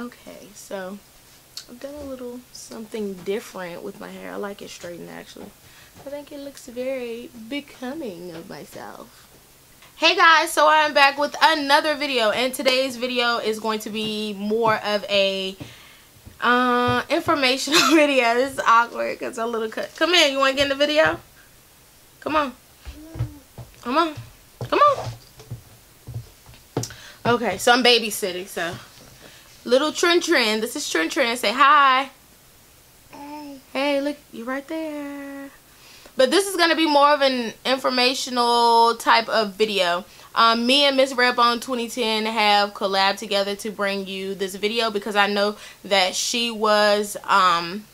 Okay, so I've done a little something different with my hair. I like it straightened actually. I think it looks very becoming of myself. Hey guys, so I'm back with another video and today's video is going to be more of a uh, informational video. This is awkward because a little cut. Come in, you want to get in the video? Come on. Come on. Come on. Okay, so I'm babysitting, so. Little Trin Trin. This is Trin Trin. Say hi. Hey. Hey, look, you're right there. But this is going to be more of an informational type of video. Um, me and Miss Redbone 2010 have collabed together to bring you this video because I know that she was, um,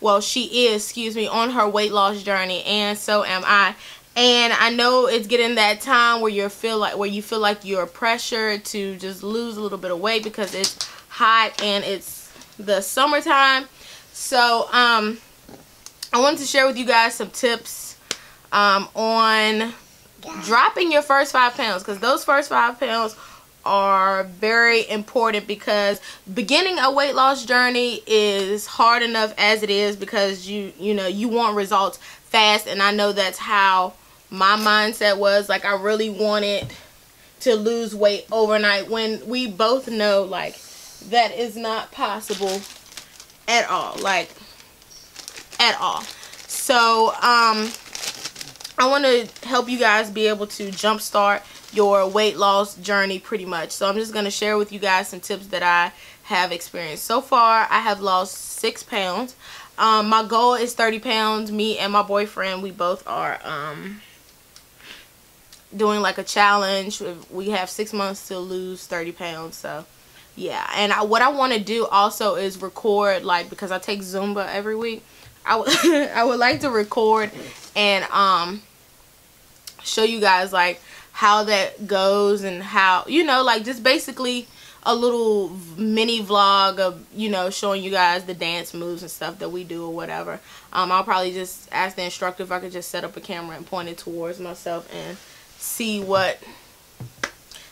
well, she is, excuse me, on her weight loss journey and so am I. And I know it's getting that time where you feel like where you feel like you're pressured to just lose a little bit of weight because it's hot and it's the summertime. So, um, I wanted to share with you guys some tips um, on dropping your first five pounds because those first five pounds are very important because beginning a weight loss journey is hard enough as it is because you you know you want results fast and I know that's how my mindset was like I really wanted to lose weight overnight when we both know like that is not possible at all like at all. So um I want to help you guys be able to jumpstart your weight loss journey pretty much. So I'm just going to share with you guys some tips that I have experienced. So far I have lost six pounds. Um, my goal is 30 pounds. Me and my boyfriend we both are um, doing like a challenge. We have six months to lose 30 pounds. So yeah. And I, what I want to do also is record like because I take Zumba every week. I would I would like to record and um show you guys like how that goes and how you know like just basically a little mini vlog of you know showing you guys the dance moves and stuff that we do or whatever um i'll probably just ask the instructor if i could just set up a camera and point it towards myself and see what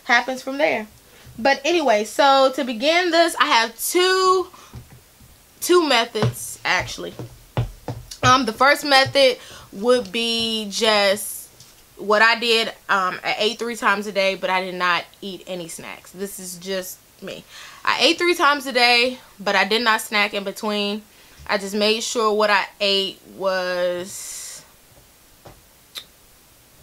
happens from there. But anyway, so to begin this, I have two two methods actually. Um, the first method would be just what I did. Um, I ate three times a day, but I did not eat any snacks. This is just me. I ate three times a day, but I did not snack in between. I just made sure what I ate was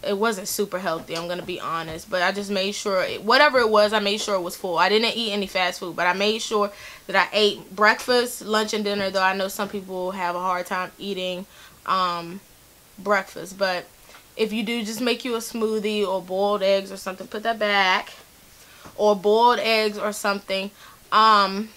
it wasn't super healthy i'm gonna be honest but i just made sure it, whatever it was i made sure it was full. I didn't eat any fast food but i made sure that i ate breakfast lunch and dinner though i know some people have a hard time eating um, breakfast but if you do just make you a smoothie or boiled eggs or something put that back or boiled eggs or something um,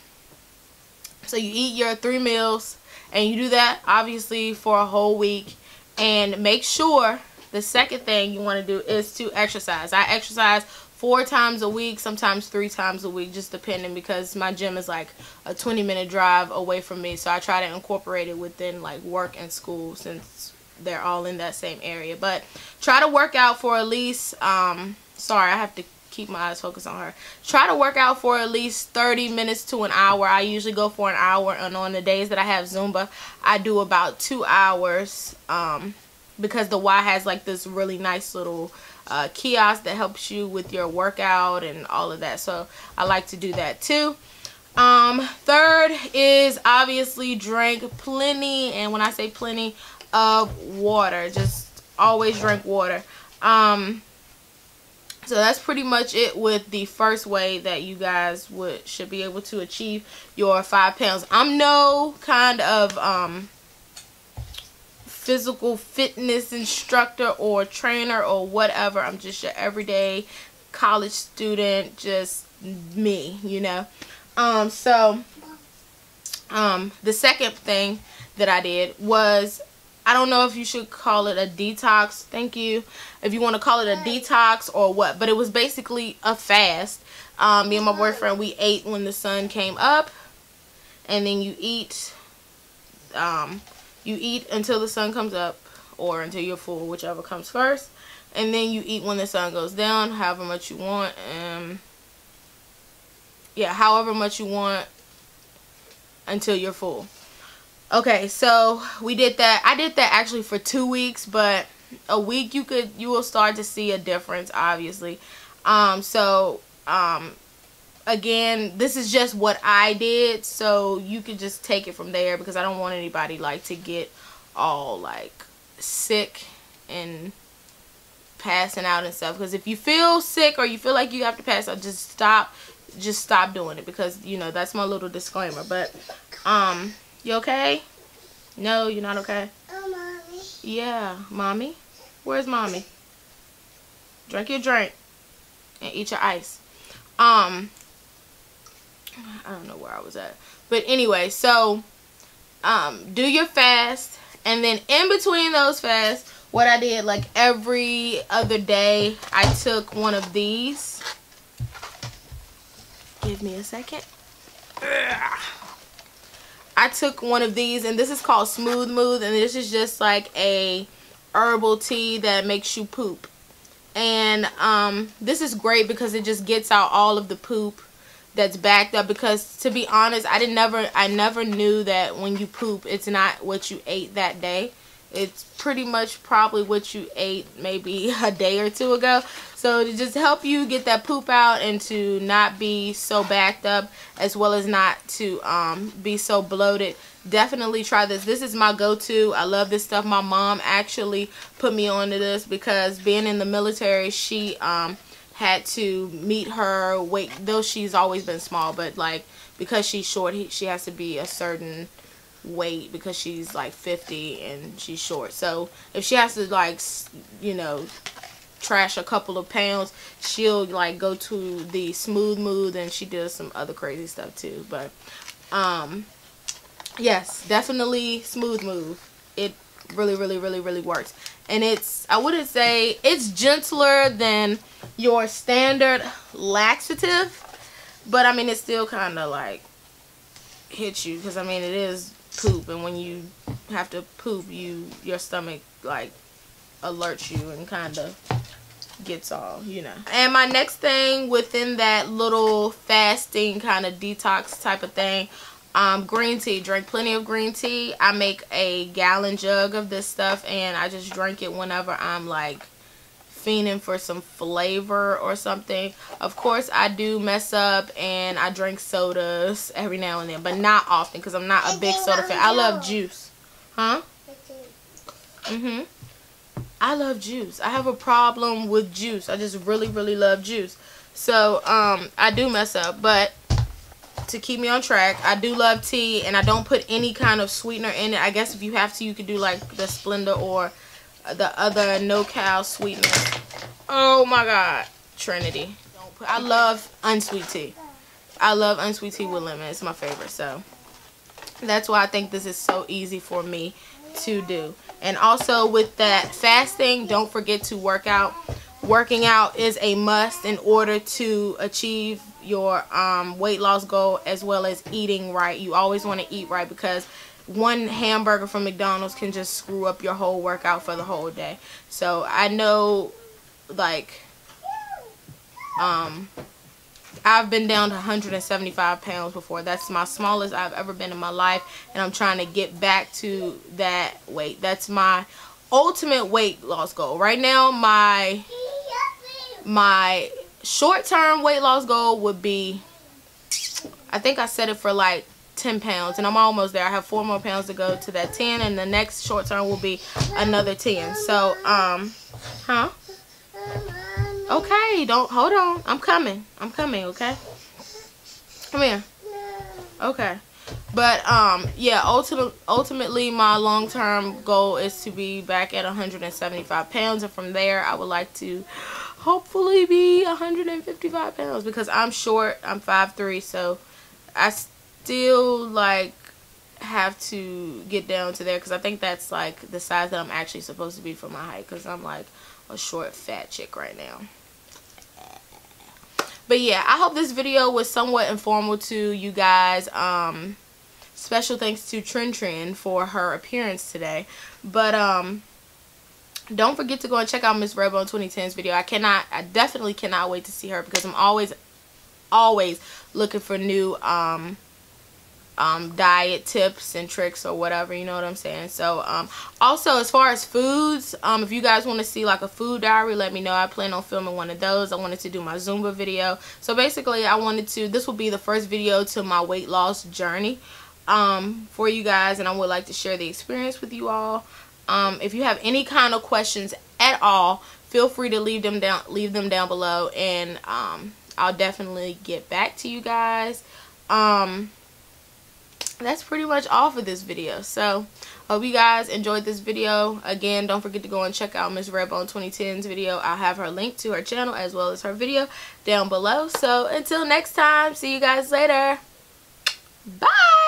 so you eat your three meals and you do that obviously for a whole week and make sure the second thing you want to do is to exercise. I exercise four times a week, sometimes three times a week, just depending because my gym is like a 20 minute drive away from me. So I try to incorporate it within like work and school since they're all in that same area. But try to work out for at least, um, sorry, I have to keep my eyes focused on her. Try to work out for at least 30 minutes to an hour. I usually go for an hour and on the days that I have Zumba, I do about two hours. Um, because the Y has like this really nice little uh, kiosk that helps you with your workout and all of that. So I like to do that too. Um, third is obviously drink plenty, and when I say plenty, of water. Just always drink water. Um, so that's pretty much it with the first way that you guys would should be able to achieve your five pounds. I'm no kind of um physical fitness instructor or trainer or whatever. I'm just your everyday college student, just me, you know. Um, so, um, the second thing that I did was, I don't know if you should call it a detox. Thank you. If you want to call it a detox or what, but it was basically a fast. Um, me and my boyfriend, we ate when the sun came up, and then you eat, um, you eat until the sun comes up or until you're full, whichever comes first. And then you eat when the sun goes down, however much you want. And yeah, however much you want until you're full. Okay, so we did that. I did that actually for two weeks, but a week you could you will start to see a difference, obviously. Um, so um, again, this is just what I did, so you can just take it from there because I don't want anybody like to get all like sick and passing out and stuff. Because if you feel sick or you feel like you have to pass out just stop just stop doing it because you know that's my little disclaimer. But um you okay? No you're not okay? Oh mommy. Yeah. Mommy? Where's mommy? Drink your drink and eat your ice. Um I don't know where I was at. But anyway so um do your fast. And then in between those fasts what I did like every other day I took one of these. Give me a second. I took one of these and this is called smooth move and this is just like a herbal tea that makes you poop. And um, this is great because it just gets out all of the poop that's backed up because to be honest I didn't never I never knew that when you poop it's not what you ate that day it's pretty much probably what you ate maybe a day or two ago. So to just help you get that poop out and to not be so backed up as well as not to um, be so bloated, definitely try this. This is my go-to. I love this stuff. My mom actually put me onto this because being in the military, she um, had to meet her weight, though she's always been small, but like because she's short, she has to be a certain weight because she's like 50 and she's short. So if she has to like, you know, trash a couple of pounds, she'll like go to the smooth move and she does some other crazy stuff too. But um, yes, definitely smooth move. It really, really, really, really works. And it's, I wouldn't say, it's gentler than your standard laxative. But I mean, it still kind of like hits you because I mean, it is poop and when you have to poop you your stomach like alerts you and kind of gets all you know and my next thing within that little fasting kind of detox type of thing um, green tea drink plenty of green tea I make a gallon jug of this stuff and I just drink it whenever I'm like fiending for some flavor or something. Of course, I do mess up and I drink sodas every now and then, but not often because I'm not a big soda fan. I love juice. Huh? Mm-hmm. I love juice. I have a problem with juice. I just really, really love juice. So, um, I do mess up, but to keep me on track, I do love tea, and I don't put any kind of sweetener in it. I guess if you have to, you could do like the Splenda or the other no-cal sweetness. Oh my god. Trinity. I love unsweet tea. I love unsweet tea with lemon. It's my favorite. So that's why I think this is so easy for me to do. And also with that fasting, don't forget to work out. Working out is a must in order to achieve your um, weight loss goal as well as eating right. You always want to eat right because one hamburger from McDonald's can just screw up your whole workout for the whole day. So I know like um I've been down to 175 pounds before. That's my smallest I've ever been in my life and I'm trying to get back to that weight. That's my ultimate weight loss goal. Right now my my short-term weight loss goal would be I think I set it for like 10 pounds and I'm almost there. I have four more pounds to go to that 10 and the next short term will be another 10. So, um, huh? Okay, don't, hold on. I'm coming. I'm coming, okay? Come here. Okay. But, um, yeah, ulti ultimately my long-term goal is to be back at 175 pounds. And from there, I would like to hopefully be 155 pounds because I'm short. I'm 5'3", so I still like have to get down to there because I think that's like the size that I'm actually supposed to be for my height because I'm like a short fat chick right now. But yeah, I hope this video was somewhat informal to you guys. Um, special thanks to Trin Trin for her appearance today. But um, don't forget to go and check out Miss Redbone 2010's video. I cannot, I definitely cannot wait to see her because I'm always always looking for new um um, diet tips and tricks or whatever, you know what I'm saying? So, um, also as far as foods, um, if you guys want to see like a food diary, let me know. I plan on filming one of those. I wanted to do my Zumba video. So basically, I wanted to, this will be the first video to my weight loss journey um, for you guys, and I would like to share the experience with you all. Um, if you have any kind of questions at all, feel free to leave them down, leave them down below, and um, I'll definitely get back to you guys. Um, that's pretty much all for this video. So, hope you guys enjoyed this video. Again, don't forget to go and check out Miss Redbone 2010's video. I'll have her link to her channel as well as her video down below. So, until next time, see you guys later. Bye!